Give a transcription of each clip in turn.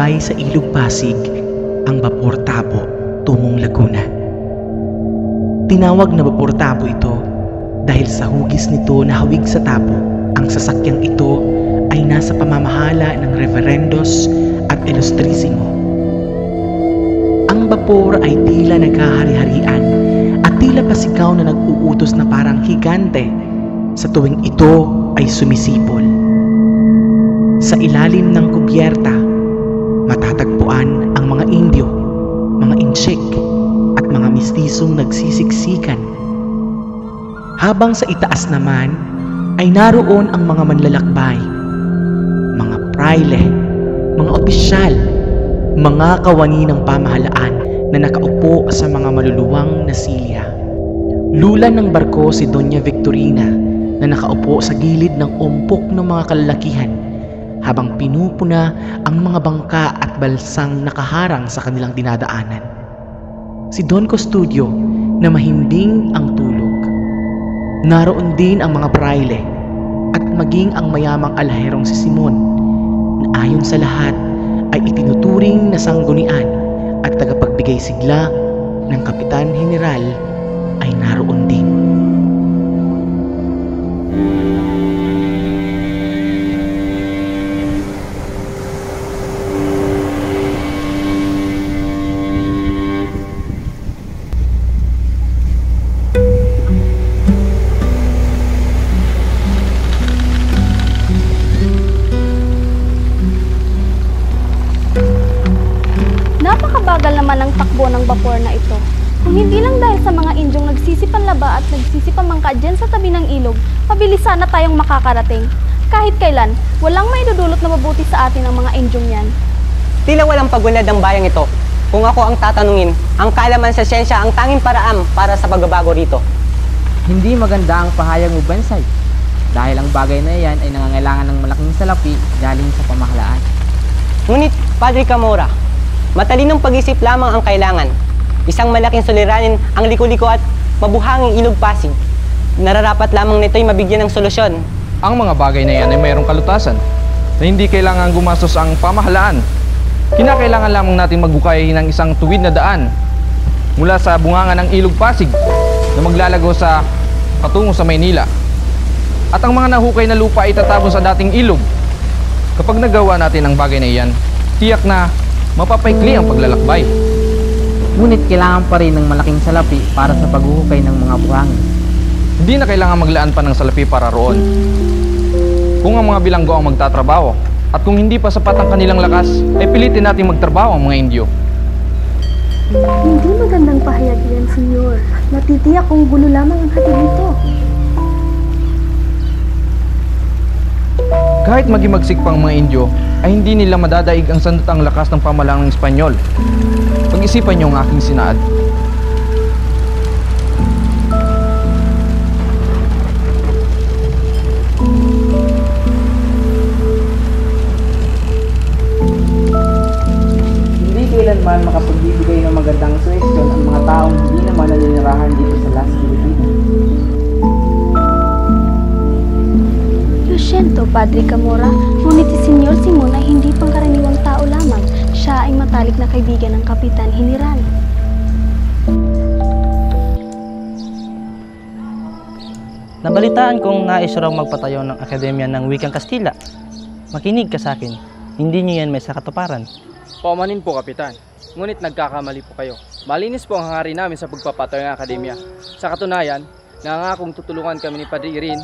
naglalakbay sa Ilog Pasig ang Bapor Tabo tungong Laguna. Tinawag na Bapor Tabo ito dahil sa hugis nito na hawig sa tabo, ang sasakyang ito ay nasa pamamahala ng Reverendos at Ilustrisimo. Ang bapor ay tila nagkahari-harian at tila pasigaw na nag-uutos na parang higante sa tuwing ito ay sumisipol. Sa ilalim ng kubyerta, Habang sa itaas naman ay naroon ang mga manlalakbay, mga praile, mga opisyal, mga kawani ng pamahalaan na nakaupo sa mga maluluwang na silya. Lulan ng barko si Doña Victorina na nakaupo sa gilid ng umpok ng mga kalalakihan habang pinupuna ang mga bangka at balsang nakaharang sa kanilang dinadaanan. Si Don Custodio na mahimbing ang tulog. Naroon din ang mga praile at maging ang mayamang alherong si Simon na ayon sa lahat ay itinuturing na sanggunian at tagapagbigay sigla ng Kapitan General ay naroon din. Napakabagal naman ang takbo ng bapor na ito. Kung hindi lang dahil sa mga Indyong nagsisipanlaba at nagsisipamangka dyan sa tabi ng ilog, mabilis sana tayong makakarating. Kahit kailan, walang may dudulot na mabuti sa atin ang mga Indyong yan. Tila walang pagunlad ng bayang ito. Kung ako ang tatanungin, ang kalaman sa siyensya ang tanging paraan para sa pagbabago rito. Hindi maganda ang pahayag mo, Bansay. Dahil ang bagay na iyan ay nangangailangan ng malaking salapi galing sa pamahalaan. Ngunit, Padre Camora, matalinong pag-isip lamang ang kailangan. Isang malaking suliranin ang liko-liko at mabuhanging ilog pasig. Nararapat lamang nito'y mabigyan ng solusyon. Ang mga bagay na yan ay mayroong kalutasan na hindi kailangan gumastos ang pamahalaan. Kinakailangan lamang natin maghukay ng isang tuwid na daan mula sa bunganga ng Ilog Pasig na maglalago sa patungo sa Maynila. At ang mga nahukay na lupa ay tatapon sa dating ilog. Kapag nagawa natin ang bagay na iyan, tiyak na mapapaikli ang paglalakbay. Ngunit kailangan pa rin ng malaking salapi para sa paghuhukay ng mga buhangin. Hindi na kailangan maglaan pa ng salapi para roon. Kung ang mga bilanggo ang magtatrabaho at kung hindi pa sapat ang kanilang lakas, ay pilitin natin magtrabaho ang mga Indyo. Hindi magandang pahayag yan, Senyor. Natitiyak kung gulo lamang ang hatid nito. Kahit magimagsik pang mga Indyo, ay hindi nila madadaig ang sandatang lakas ng pamalang ng Espanyol. Pag-isipan niyo ang aking sinaad. Hindi kailanman makapagbibigay ng magandang suwestyon ang mga taong hindi naman naninirahan dito sa Las Pilipinas. Padre Camora, ngunit si Senyor Simon ay hindi pangkaraniwang tao lamang. Siya ay matalik na kaibigan ng Kapitan General. Nabalitaan kong nais raw magpatayo ng Akademya ng Wikang Kastila. Makinig ka sa akin, hindi niyo yan may sa katuparan. Paumanin po, Kapitan. Ngunit nagkakamali po kayo. Malinis po ang hangarin namin sa pagpapatayo ng akademya. Sa katunayan, nangangakong tutulungan kami ni Padre Irin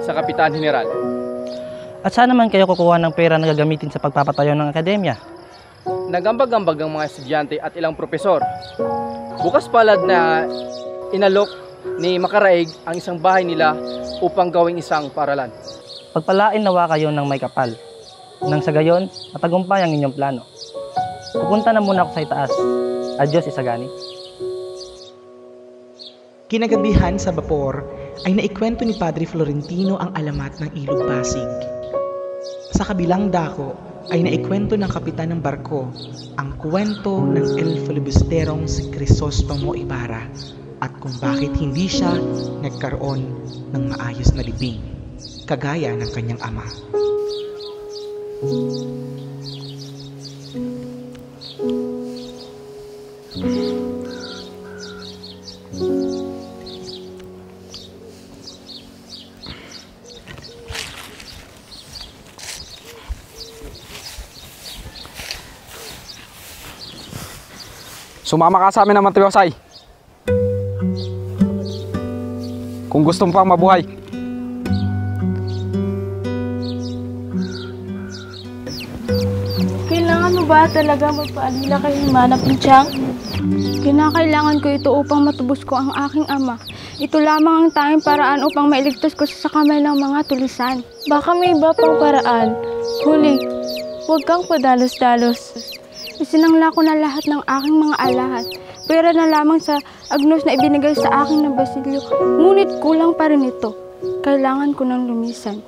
sa Kapitan General. At saan naman kayo kukuha ng pera na gagamitin sa pagpapatayo ng akademya? Nagambag-ambag ang mga estudyante at ilang propesor. Bukas palad na inalok ni Makaraig ang isang bahay nila upang gawing isang paralan. Pagpalain nawa kayo ng may kapal. Nang sa gayon, matagumpay ang inyong plano. Pupunta na muna ako sa itaas. Adios, Isagani. Kinagabihan sa bapor ay naikwento ni Padre Florentino ang alamat ng Ilog Pasig. Sa kabilang dako ay naikwento ng kapitan ng barko ang kwento ng El Filibusterong si Crisostomo Ibarra at kung bakit hindi siya nagkaroon ng maayos na libing, kagaya ng kanyang ama. Sumama ka sa amin naman, Tiyosay. Kung gusto mo pang mabuhay. Kailangan mo ba talaga magpaalila kay Manap ng Chang? Kinakailangan ko ito upang matubos ko ang aking ama. Ito lamang ang tanging paraan upang mailigtas ko sa kamay ng mga tulisan. Baka may iba pang paraan. Huli, huwag kang padalos-dalos. Isinangla ko na lahat ng aking mga alahas. Pera na lamang sa agnos na ibinigay sa akin ng Basilio. Ngunit kulang pa rin ito. Kailangan ko ng lumisan.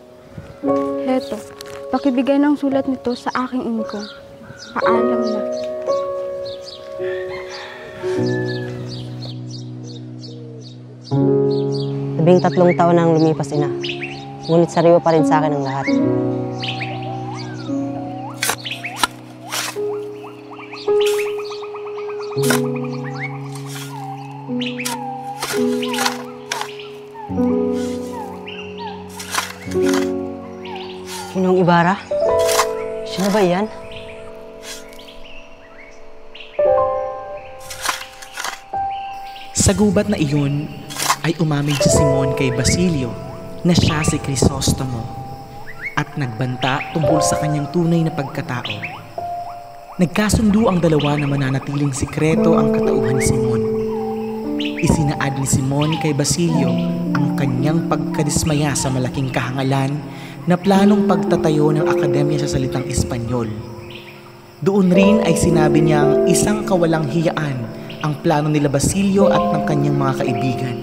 Heto, pakibigay ng sulat nito sa aking ingkong. Paalam na. Labing tatlong taon nang lumipas ina. Ngunit sariwa pa rin sa akin ang lahat. Sinong Ibarra? Sino ba yan? Sa gubat na iyon ay umamin si Simon kay Basilio na siya si Crisostomo at nagbanta tungkol sa kanyang tunay na pagkatao. Nagkasundo ang dalawa na mananatiling sikreto ang katauhan ni Simon. Isinaad ni Simon kay Basilio ang kanyang pagkadismaya sa malaking kahangalan na planong pagtatayo ng akademya sa salitang Espanyol. Doon rin ay sinabi niyang isang kawalang hiyaan ang plano nila Basilio at ng kanyang mga kaibigan.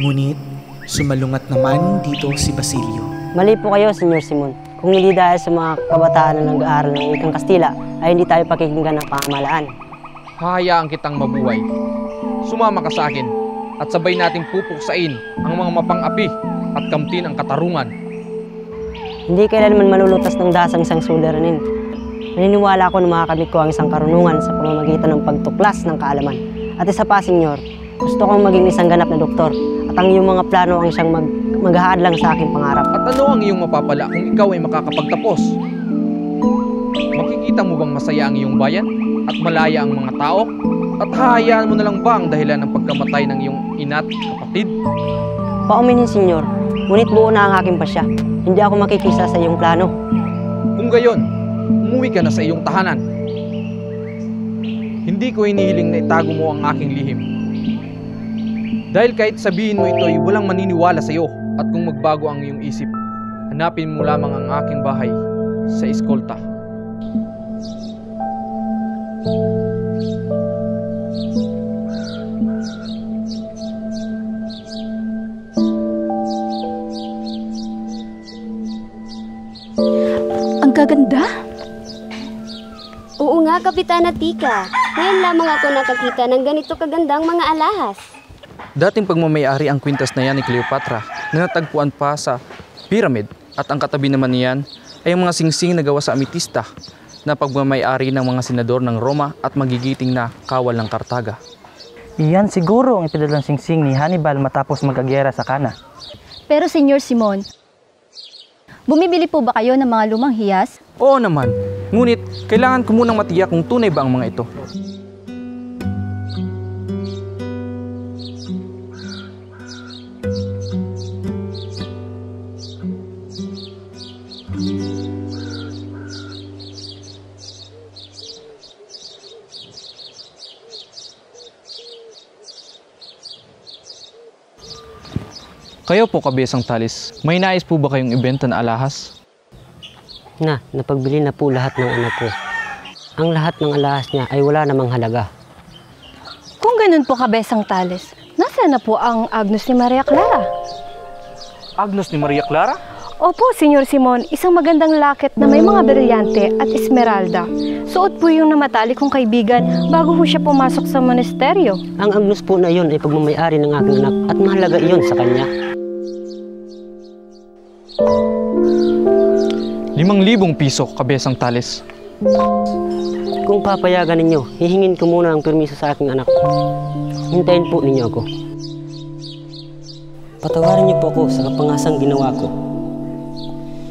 Ngunit, sumalungat naman dito si Basilio. Mali po kayo, Senyor Simon. Kung hindi dahil sa mga kabataan na nag-aaral ng ikang Kastila, ay hindi tayo pakikinggan ng pamahalaan. Hahayaan kitang mabuhay. Sumama ka sa akin at sabay nating pupuksain ang mga mapang-api at kamtin ang katarungan. Hindi kailanman malulutas ng dasang isang suliranin. Naniniwala ako na makakamit ko ang isang karunungan sa pamamagitan ng pagtuklas ng kaalaman. At isa pa, Senyor, gusto kong maging isang ganap na doktor at ang iyong mga plano ang siyang mag maghaadlang sa aking pangarap. At ano ang iyong mapapala kung ikaw ay makakapagtapos? Makikita mo bang masaya ang iyong bayan at malaya ang mga tao? At hahayaan mo na lang ba ang dahilan ng pagkamatay ng iyong ina't kapatid? Pauminin, Senyor, ngunit buo na ang aking pasya. Hindi ako makikisa sa iyong plano. Kung gayon, umuwi ka na sa iyong tahanan. Hindi ko hinihiling na itago mo ang aking lihim. Dahil kahit sabihin mo ito'y walang maniniwala sa iyo at kung magbago ang iyong isip, hanapin mo lamang ang aking bahay sa eskolta. Ang gaganda? Oo nga, Kapitana Tika. Ngayon lamang ako nakakita ng ganito kagandang mga alahas. Dating pagmamayari ang kwintas na yan ni Cleopatra na natagpuan pa sa pyramid at ang katabi naman niyan ay ang mga singsing na gawa sa ametista na pagmamayari ng mga senador ng Roma at magigiting na kawal ng Kartaga. Iyan siguro ang ipinalang singsing ni Hannibal matapos magkagyera sa Kana. Pero Senyor Simon, bumibili po ba kayo ng mga lumang hiyas? Oo naman, ngunit kailangan ko munang matiyak kung tunay ba ang mga ito. Kayo po, Kabesang Talis, may nais po ba kayong ibenta na alahas? Na, napagbili na po lahat ng anak ko. Ang lahat ng alahas niya ay wala namang halaga. Kung ganun po kabesang tales, nasa na po ang Agnos ni Maria Clara? Agnos ni Maria Clara? Opo, Senyor Simon, isang magandang laket na may mga brilyante at esmeralda. Suot po yung namatali kong kaibigan bago po siya pumasok sa monasteryo. Ang Agnos po na iyon ay pagmamayari ng aking anak at mahalaga iyon sa kanya. Limang libong piso, Kabesang Talis. Kung papayagan ninyo, hihingin ko muna ang permiso sa aking anak. Hintayin po ninyo ako. Patawarin niyo po ako sa kapangasang ginawa ko.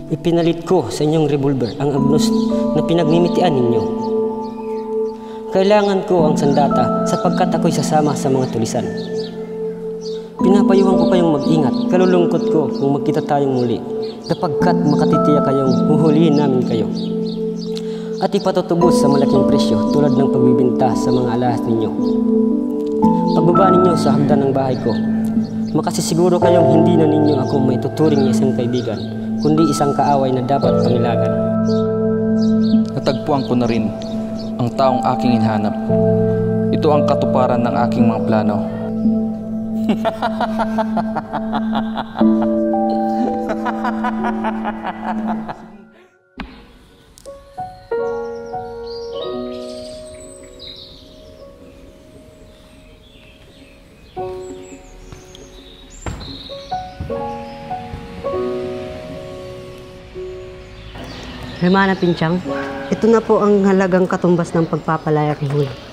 Ipinalit ko sa inyong revolver ang agnos na pinagnimitian ninyo. Kailangan ko ang sandata sapagkat ako'y sasama sa mga tulisan. Pinapayuhan ko kayong mag-ingat, kalulungkot ko kung magkita tayong muli, kapagkat makatitiya kayong huhulihin namin kayo. At ipatutubos sa malaking presyo tulad ng pagbibinta sa mga alahas ninyo. Pagbaba ninyo sa hagdan ng bahay ko, makasisiguro kayong hindi na ninyo ako may tuturing na isang kaibigan, kundi isang kaaway na dapat pangilagan. Natagpuan ko na rin ang taong aking hinhanap. Ito ang katuparan ng aking mga plano. Hermana Pinchang, ito na po ang halagang katumbas ng pagpapalaya kay Huli.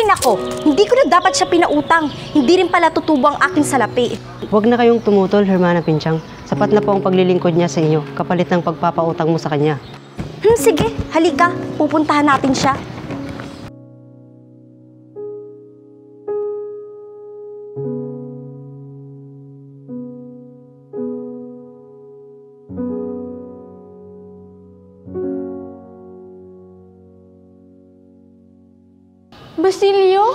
Hay nako, hindi ko na dapat siya pinautang. Hindi rin pala tutubo ang aking salapi. Huwag na kayong tumutol, Hermana Pinchang. Sapat na po ang paglilingkod niya sa inyo, kapalit ng pagpapautang mo sa kanya. Hmm, sige, halika. Pupuntahan natin siya. Basilio?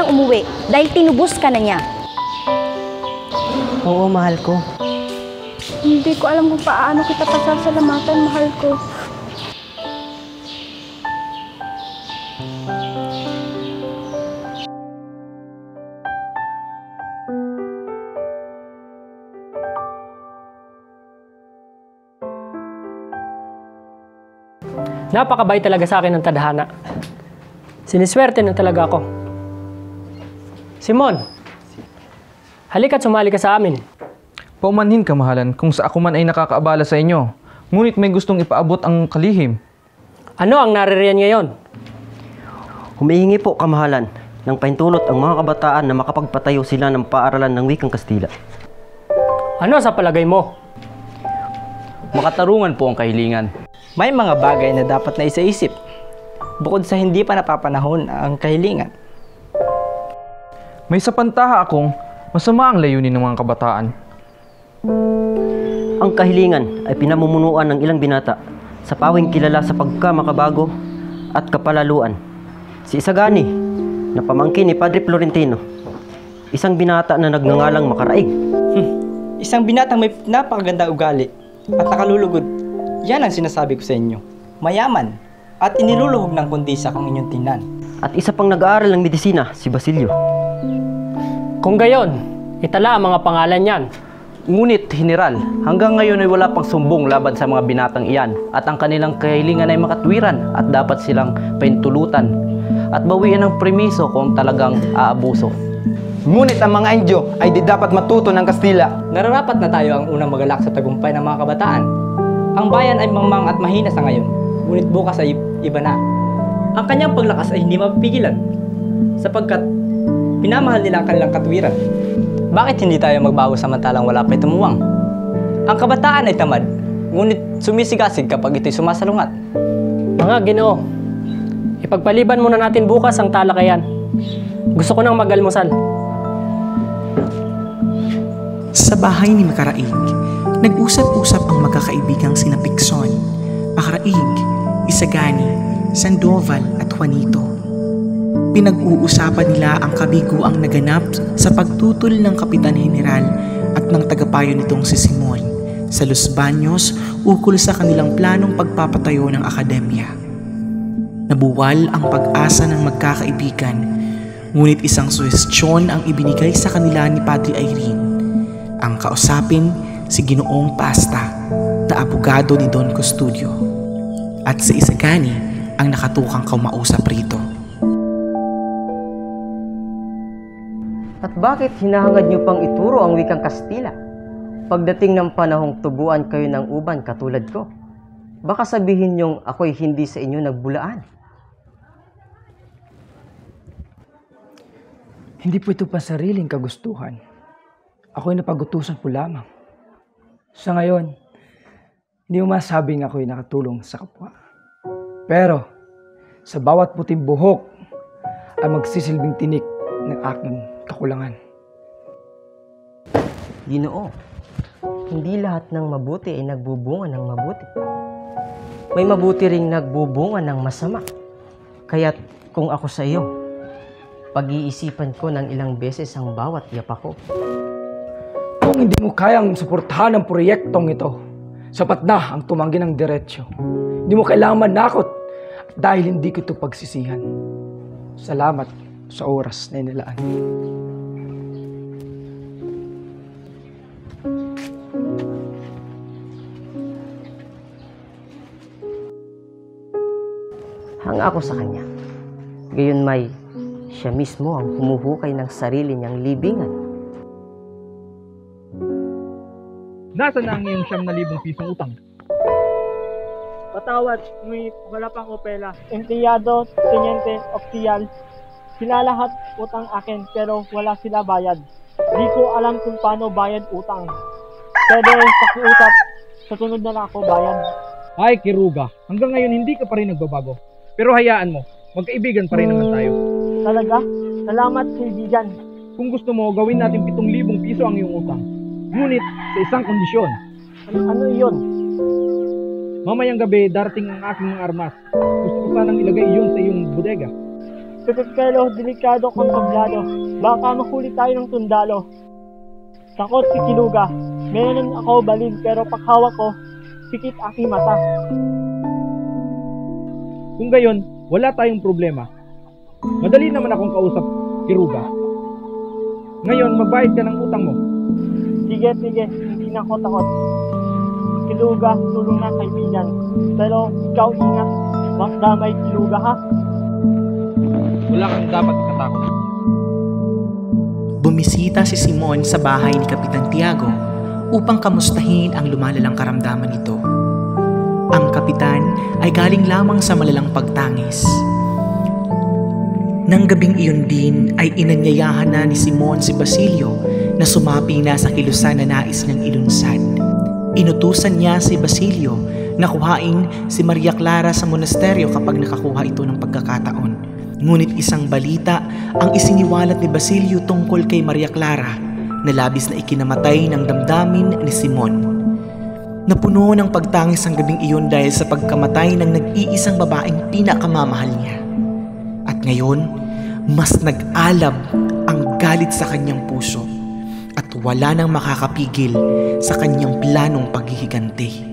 Nang umuwi dahil tinubos ka na niya. Oo, mahal ko. Hindi ko alam kung paano kita pasasalamatan, mahal ko. Napakabait talaga sa akin ng tadhana. Siniswerte na talaga ako. Simon, halika't sumali ka sa amin. Paumanhin kamahalan kung sa ako man ay nakakaabala sa inyo. Ngunit may gustong ipaabot ang kalihim. Ano ang naririyan ngayon? Humihingi po kamahalan ng pahintulot ang mga kabataan na makapagpatayo sila ng paaralan ng wikang Kastila. Ano sa palagay mo? Makatarungan po ang kahilingan. May mga bagay na dapat na isaisip bukod sa hindi pa napapanahon ang kahilingan. May sapantaha akong masama ang layunin ng mga kabataan. Ang kahilingan ay pinamumunuan ng ilang binata sa pawing kilala sa pagkamakabago at kapalaluan. Si Isagani, na pamangkin ni Padre Florentino, isang binata na nagngangalang makaraig. Isang binatang may napakagandang ugali at nakalulugod. Yan ang sinasabi ko sa inyo. Mayaman at iniluluhog ng kundisa ang inyong tinan. At isa pang nag-aaral ng medisina, si Basilio. Kung gayon, itala ang mga pangalan niyan. Ngunit, General, hanggang ngayon ay wala pang sumbong laban sa mga binatang iyan at ang kanilang kahilingan ay makatwiran at dapat silang paintulutan at bawian ng premiso kung talagang aabuso. Ngunit ang mga Indyo ay di dapat matuto ng Kastila. Nararapat na tayo ang unang magalak sa tagumpay ng mga kabataan. Ang bayan ay mangmang at mahina sa ngayon, ngunit bukas ay iba na. Ang kanyang paglakas ay hindi mapipigilan, sapagkat pinamahal nila ang kanilang katwiran. Bakit hindi tayo magbago samantalang wala pa'y tumuwang? Ang kabataan ay tamad, ngunit sumisigasig kapag ito'y sumasalungat. Mga ginoo, ipagpaliban muna natin bukas ang talakayan. Gusto ko nang magalmusal. Sa bahay ni Makaraig, nag-usap-usap ang magkakaibigang sina Picson, Makaraig, Isagani, Sandoval at Juanito. Pinag-uusapan nila ang kabiguang naganap sa pagtutol ng Kapitan General at ng tagapayo nitong si Simon sa Los Baños ukol sa kanilang planong pagpapatayo ng akademya. Nabuwal ang pag-asa ng magkakaibigan, ngunit isang suwestyon ang ibinigay sa kanila ni Padre Irene. Ang kausapin si Ginoong Pasta na abogado ni Don Custodio. At sa Isagani ang nakatukang kaumausap rito. At bakit hinahangad niyo pang ituro ang wikang Kastila? Pagdating ng panahong tubuan kayo ng uban katulad ko, baka sabihin niyong ako'y hindi sa inyo nagbulaan. Hindi po ito pa sariling kagustuhan. Ako'y napagutusan po lamang. Sa ngayon, hindi mo masabing ako'y nakatulong sa kapwa. Pero, sa bawat puting buhok ay magsisilbing tinik ng aking kakulangan. Ginoo, hindi lahat ng mabuti ay nagbubunga ng mabuti. May mabuti ring nagbubunga ng masama. Kaya't kung ako sa iyo, pag-iisipan ko ng ilang beses ang bawat yapa ko. Kung hindi mo kayang suportahan ang proyektong ito, sapat na ang tumanggi ng diretsyo. Hindi mo kailangan manakot dahil hindi ko ito pagsisihan. Salamat sa oras na inilaan. Hanga ako sa kanya. Gayon may, siya mismo ang humuhukay ng sarili niyang libingan. Nasaan na ang iyong siyam na libong pisong utang? Patawad, may wala pang opela. Empleyado, tenyente, opisyal. Sila lahat utang akin pero wala sila bayad. Di ko alam kung paano bayad utang. Pwede pakiusap, sa sunod na lang ako bayad. Ay, Kiruga, hanggang ngayon hindi ka pa rin nagbabago. Pero hayaan mo, magkaibigan pa rin naman tayo. Talaga? Salamat kaibigan. Kung gusto mo, gawin natin 7,000 piso ang iyong utang. Ngunit sa isang kondisyon. Ano, ano yun? Mamayang gabi, darating ang aking mga armas. Gusto ko sanang ilagay iyon sa iyong bodega. Pero delikado kang kablado. Baka mahuli tayo ng tundalo. Takot si Kiluga. Meron ako balin pero paghawak ko, sikit aking mata. Kung gayon, wala tayong problema. Madali naman akong kausap, Kiruga. Ngayon, magbayad ka ng utang mo. Sige, sige, hindi na ako takot. Kiluga, tulong na kaibigan. Pero ikaw ingat, mas damay Kiluga ha. Wala kang dapat ikatakot. Bumisita si Simon sa bahay ni Kapitan Tiago upang kamustahin ang lumalalang karamdaman nito. Ang kapitan ay galing lamang sa malalang pagtangis. Nang gabing iyon din ay inanyayahan na ni Simon si Basilio na sumapi na sa kilusan na nais niyang ilunsad. Inutusan niya si Basilio na kuhain si Maria Clara sa monasteryo kapag nakakuha ito ng pagkakataon. Ngunit isang balita ang isiniwalat ni Basilio tungkol kay Maria Clara na labis na ikinamatay ng damdamin ni Simon. Napuno ng pagtangis ang gabing iyon dahil sa pagkamatay ng nag-iisang babaeng pinakamamahal niya. At ngayon, mas nag-alab ang galit sa kanyang puso at wala nang makakapigil sa kanyang planong paghihiganti.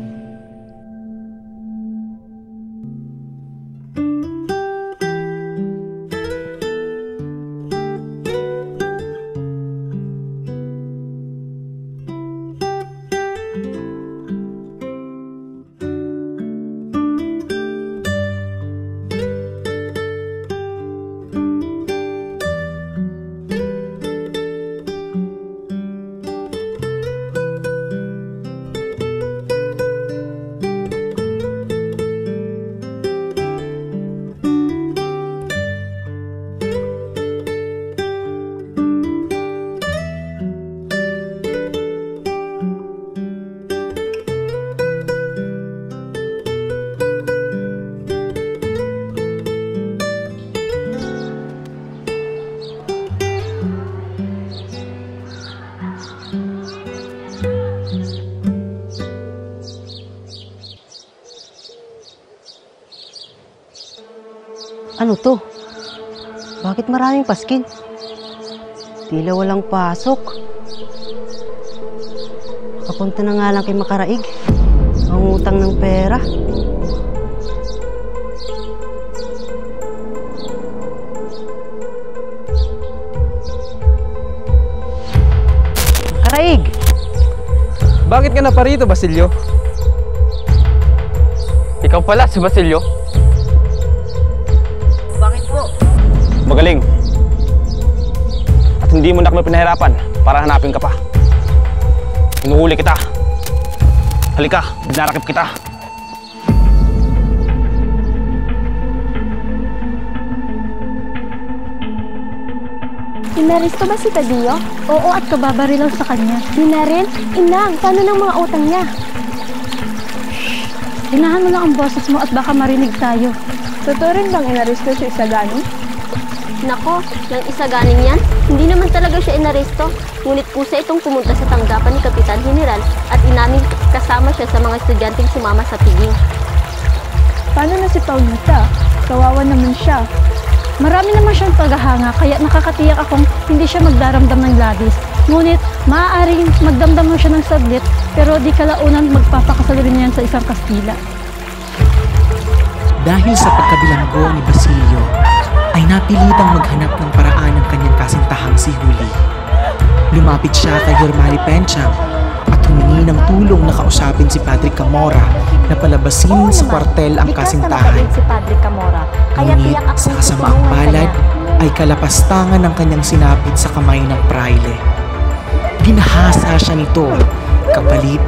Ano to? Bakit maraming paskin? Tila walang pasok. Papunta na nga lang kay Makaraig. Ang utang ng pera. Makaraig! Bakit ka na pa rito, Basilio? Ikaw pala si Basilio. Magaling. At hindi mo na kami pinahirapan para hanapin ka pa. Hinuhuli kita. Halika, dinarakip kita. Inaresto ba si Tadio? Oo, at kababarilaw sa kanya. Minarin? Inang, paano ng mga utang niya? Inahan mo lang ang boses mo at baka marinig tayo. Totoo rin bang inaresto si Isagani? Nako, ng Isaganing yan, hindi naman talaga siya inaresto. Ngunit kusa itong pumunta sa tanggapan ni Kapitan General at inamin kasama siya sa mga estudyanteng sumama sa piging. Paano na si Paulita? Kawawa naman siya. Marami naman siyang paghahanga kaya nakakatiyak akong hindi siya magdaramdam ng labis. Ngunit maaaring magdamdam siya ng saglit pero di kalaunan magpapakasal rin yan sa isang Kastila. Dahil sa pagkabilanggo ni Basilio, ay napilitang maghanap ng paraan ng kanyang kasintahang si Huli. Lumapit siya kay Germani Pencham at humingi ng tulong na kausapin si Padre Camora na palabasin sa kwartel ang kasintahan. si Padre Camora, kaya Ngunit sa kasamaang palad ay kalapastangan ng kanyang sinapit sa kamay ng praile. Ginahasa siya nito kapalit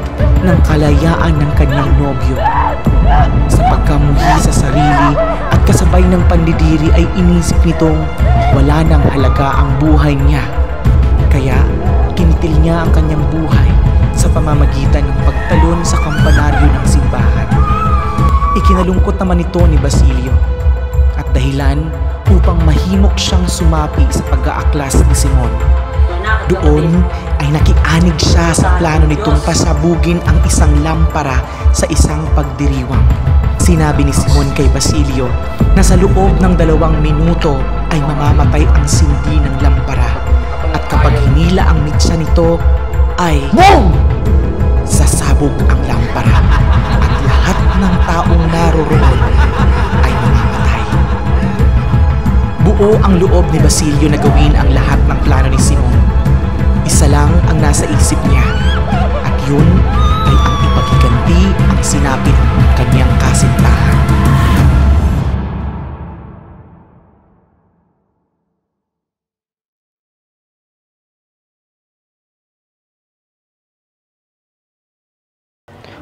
ng kalayaan ng kanyang nobyo. Sa pagkamuhi sa sarili kasabay ng pandidiri ay inisip nitong wala nang halaga ang buhay niya. Kaya kinitil niya ang kanyang buhay sa pamamagitan ng pagtalon sa kampanaryo ng simbahan. Ikinalungkot naman ito ni Basilio at dahilan upang mahimok siyang sumapi sa pag-aaklas ni Simon. Doon ay nakianig siya sa plano nitong pasabugin ang isang lampara sa isang pagdiriwang. Sinabi ni Simon kay Basilio na sa loob ng dalawang minuto ay mamamatay ang sindi ng lampara at kapag hinila ang mitsa nito ay BOOM! Sasabog ang lampara at lahat ng taong naroroon ay mamamatay. Buo ang loob ni Basilio na gawin ang lahat ng plano ni Simon. Isa lang ang nasa isip niya at yun ay ang ipagiganti ang sinapit ng kanyang kasintahan.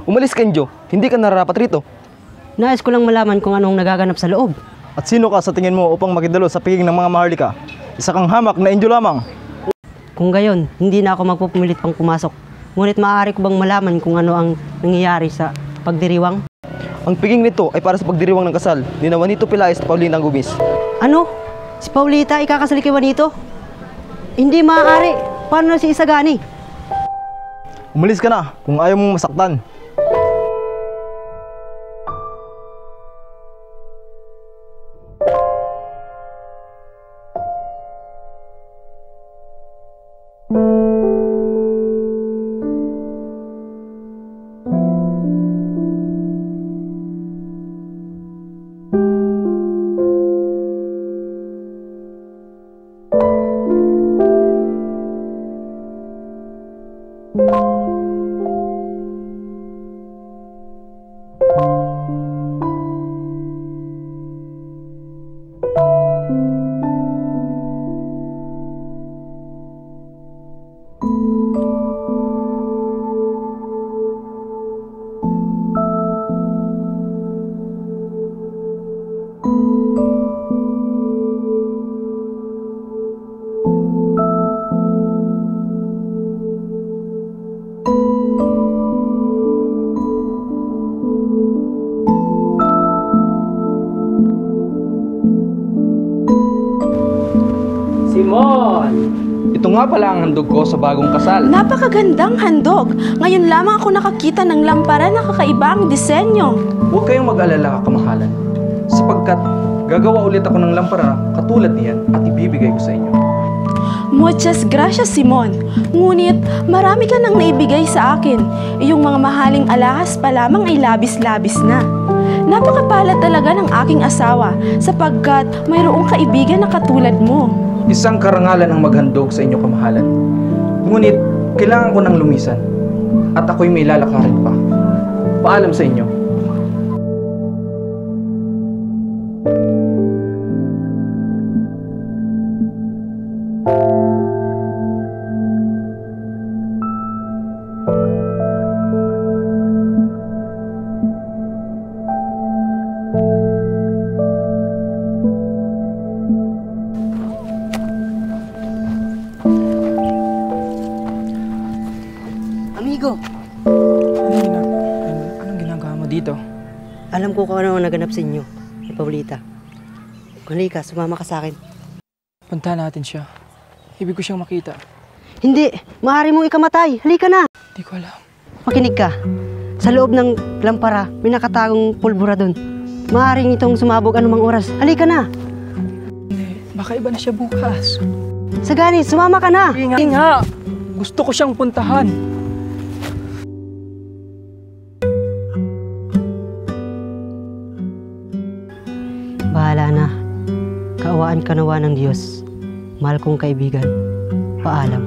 Umalis ka, Injo. Hindi ka nararapat rito. Nais ko lang malaman kung anong nagaganap sa loob. At sino ka sa tingin mo upang makidalo sa piging ng mga maharlika? Isa kang hamak na Injo lamang. Kung gayon, hindi na ako magpupumilit pang pumasok. Ngunit maaari ko bang malaman kung ano ang nangyayari sa pagdiriwang? Ang piging nito ay para sa pagdiriwang ng kasal ni na Juanito Pilaes at Paulina Gumis. Ano? Si Paulita ikakasal kay Juanito? Hindi maaari. Paano na si Isagani? Umalis ka na kung ayaw mong masaktan. Handog ko sa bagong kasal. Napakagandang handog. Ngayon lamang ako nakakita ng lampara na kakaiba ang disenyo. Huwag kayong mag-alala, kamahalan. Sapagkat gagawa ulit ako ng lampara katulad niyan at ibibigay ko sa inyo. Muchas gracias, Simon. Ngunit marami ka nang naibigay sa akin. Iyong mga mahaling alahas pa lamang ay labis-labis na. Napakapala talaga ng aking asawa sapagkat mayroong kaibigan na katulad mo. Isang karangalan ang maghandog sa inyo, kamahalan. Ngunit, kailangan ko ng lumisan. At ako'y may lalakarin pa. Paalam sa inyo. Halika, sumama ka sa akin. Puntahan natin siya. Ibig ko siyang makita. Hindi! Maaari mong ikamatay! Halika na! Hindi ko alam. Makinig ka. Sa loob ng lampara, may nakatagong pulbura doon. Maaaring itong sumabog anumang oras. Halika na! Baka iba na siya bukas. Sagani, sumama ka na! Hindi nga! Gusto ko siyang puntahan. Kaawaan ka nawa ng Diyos. Mahal kong kaibigan. Paalam.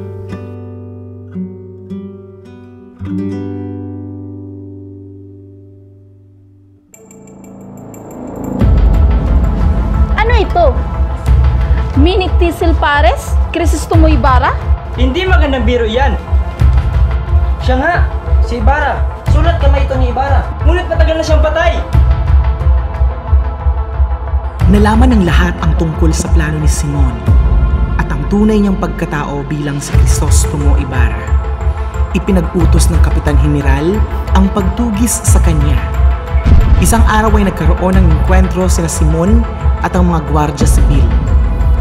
Ano ito? Mini Tisil Pares? Crisostomo Ibarra? Hindi magandang biro yan. Siya nga, si Ibarra. Sulat kamay ito ni Ibarra. Ngunit matagal na siyang patay. Nalaman ng lahat ang tungkol sa plano ni Simon at ang tunay niyang pagkatao bilang si Crisostomo Ibarra. Ipinag-utos ng Kapitan General ang pagtugis sa kanya. Isang araw ay nagkaroon ng enkwentro sina Simon at ang mga gwardya sibil.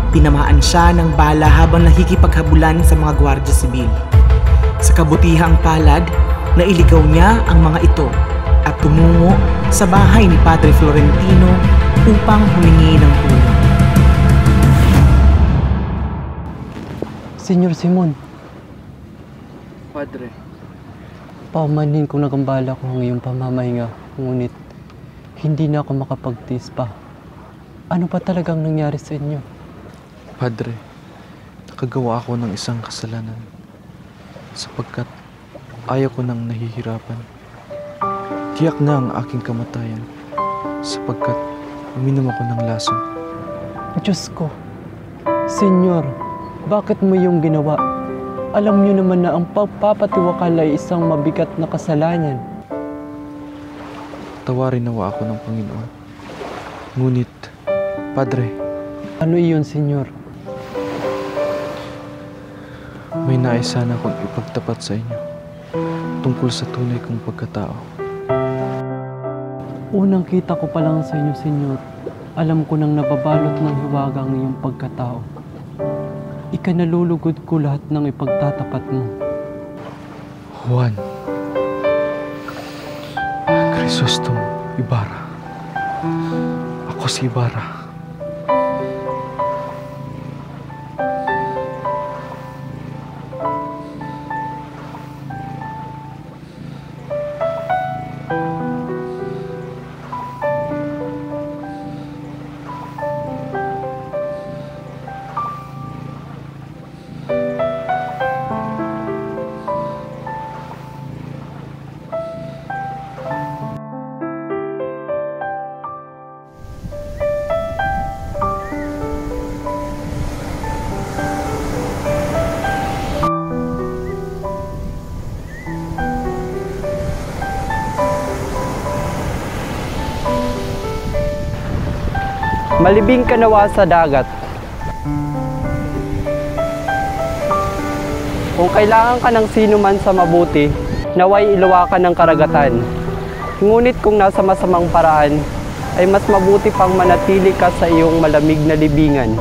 Tinamaan siya ng bala habang nakikipaghabulan sa mga gwardya sibil. Sa kabutihang palad, nailigaw niya ang mga ito at tumungo sa bahay ni Padre Florentino upang humingi ng tulong. Senyor Simon, Padre, paumanhin kong nagambala ko ang iyong pamamahinga, ngunit hindi na ako makapagtiis pa. Ano pa talagang nangyari sa inyo? Padre, nakagawa ako ng isang kasalanan sapagkat ayaw ko nang nahihirapan. Tiyak na ang aking kamatayan sapagkat uminom ako ng lason. Diyos ko, Senyor, bakit mo yung ginawa? Alam niyo naman na ang pagpapatiwakal ay isang mabigat na kasalanan. Tawarin nawa ako ng Panginoon. Ngunit, Padre, Ano iyon, Senyor? may nais sana akong ipagtapat sa inyo tungkol sa tunay kong pagkatao. Unang kita ko pa lang sa inyo, Senyor, alam ko nang nababalot ng hiwaga ang iyong pagkatao. Ikanalulugod ko lahat ng ipagtatapat mo. Juan Crisostomo Ibarra. Ako si Ibarra. Malibing ka nawa sa dagat. Kung kailangan ka ng sino man sa mabuti, naway iluwakan ng karagatan. Ngunit kung nasa masamang paraan, ay mas mabuti pang manatili ka sa iyong malamig na libingan